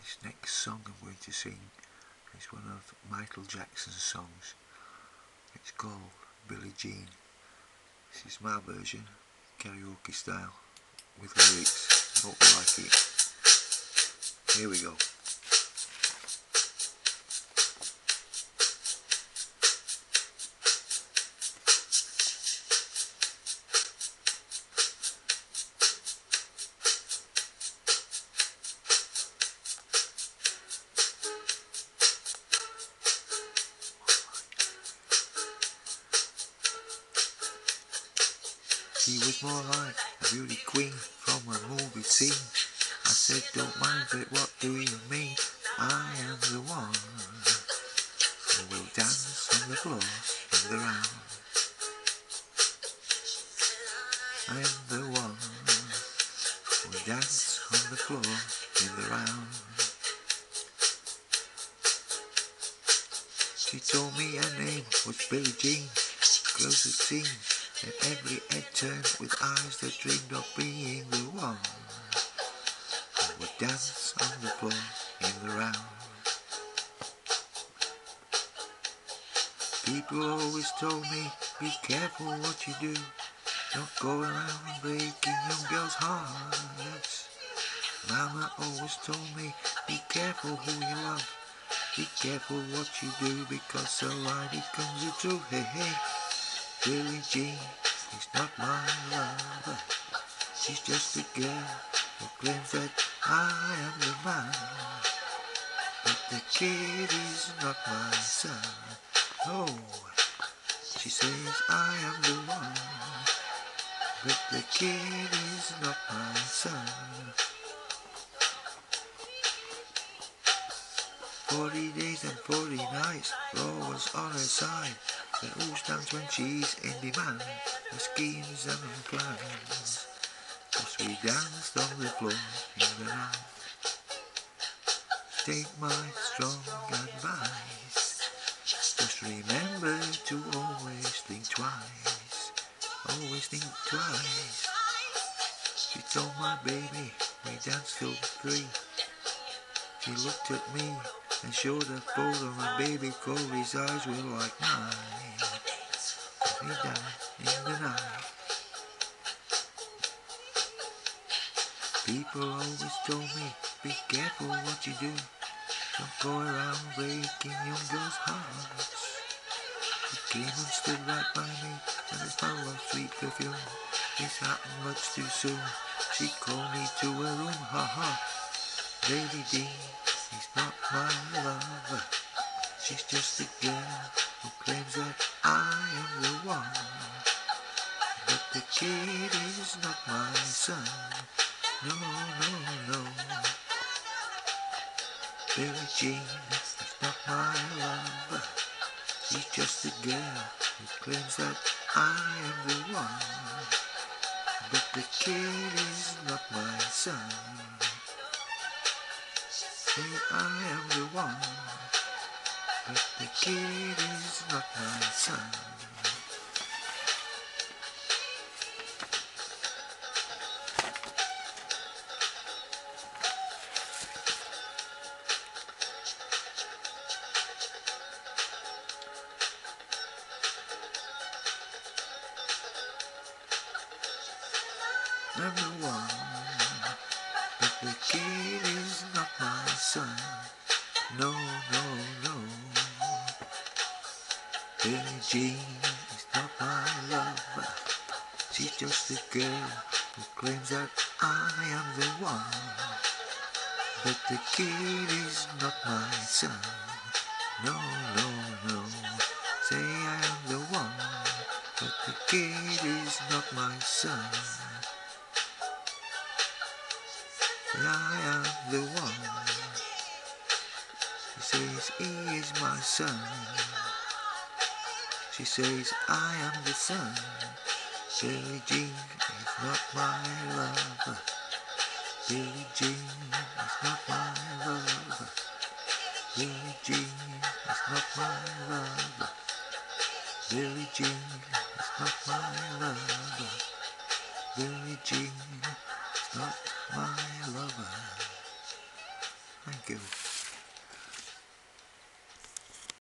This next song I'm going to sing is one of Michael Jackson's songs. It's called Billie Jean. This is my version, karaoke style, with lyrics. Hope you like it. Here we go. She was more like a beauty queen from a movie scene. I said, don't mind it, what do you mean? I am the one who will dance on the floor in the round. I am the one who will dance on the floor in the round. She told me her name was Billie Jean, close it seemed and every head turned with eyes that dreamed of being the one who would dance on the floor in the round. People always told me, be careful what you do. Don't go around breaking young girls' hearts. Mama always told me, be careful who you love. Be careful what you do because a lie becomes the truth. Hey, hey. Jean is not my lover. She's just a girl who claims that I am the man. But the kid is not my son. Oh, she says I am the one. But the kid is not my son. Forty days and forty nights, law was on her side. But who stands when she's in demand? The schemes and plans. Cause we danced on the floor in the night. Take my strong advice. Just remember to always think twice. Always think twice. She told my baby we danced till three. She looked at me and showed a photo my baby cold. Eyes were like mine he died in the night. People always told me, be careful what you do. Don't go around breaking young girls' hearts. He came and stood right by me, and his smell of sweet perfume. This happened much too soon. She called me to her room, ha ha. Lady D, he's not my lover. She's just a girl who claims that I am the one. But the kid is not my son. No, no, no. Billie Jean is not my lover. She's just a girl who claims that I am the one. But the kid is not my son. Say I am the one. But the kid is not my son. I'm the one, but the kid is not my son. No, no, no. Billie Jean is not my lover. She's just a girl who claims that I am the one. But the kid is not my son. No, no, no. Say I am the one. But the kid is not my son. I am the one. He says he is my son. She says, I am the sun. Billie Jean is not my lover. Billie Jean is not my lover. Billie Jean is not my lover. Billie Jean is not my lover. Billie Jean is not my lover. Thank you.